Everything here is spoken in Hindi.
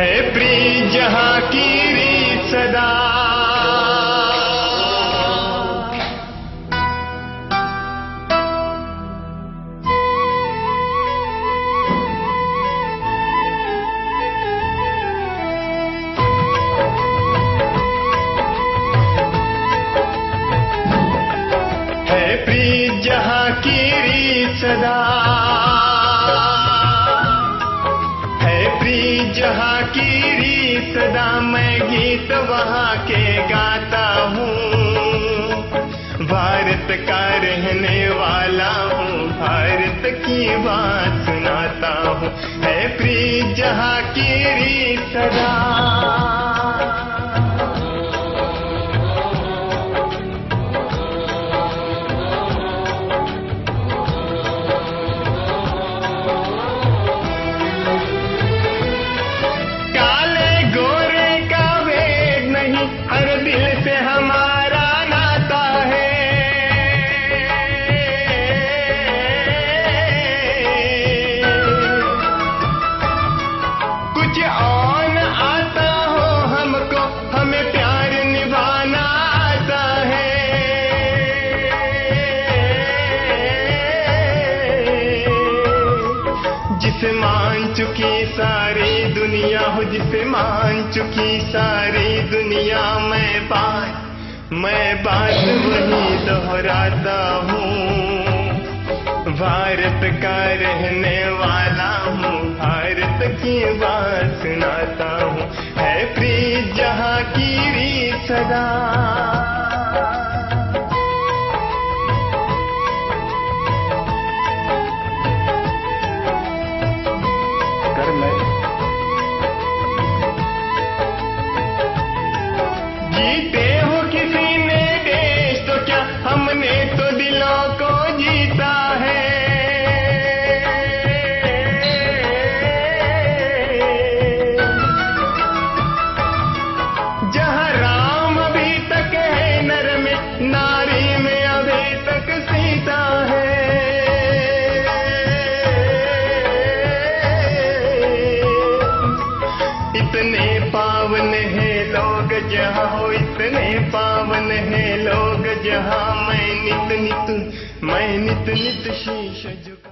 है प्री जहाँ की रीत सदा। है प्री जहाँ की रीत सदा। गीत वहाँ के गाता हूँ। भारत का रहने वाला हूँ, भारत की बात सुनाता हूँ। है प्री जहाँ की री सदा। आता हो हमको? हमें प्यार निभाना आता है। जिसे मान चुकी सारी दुनिया हो, जिसे मान चुकी सारी दुनिया मैं बात मैं बात वही दोहराता हूँ। भारत का रहने सदा। कर मैं जीते जहाँ हो इतने पावन है लोग, जहाँ मैं नित नित, मैं नित नित शीश झुका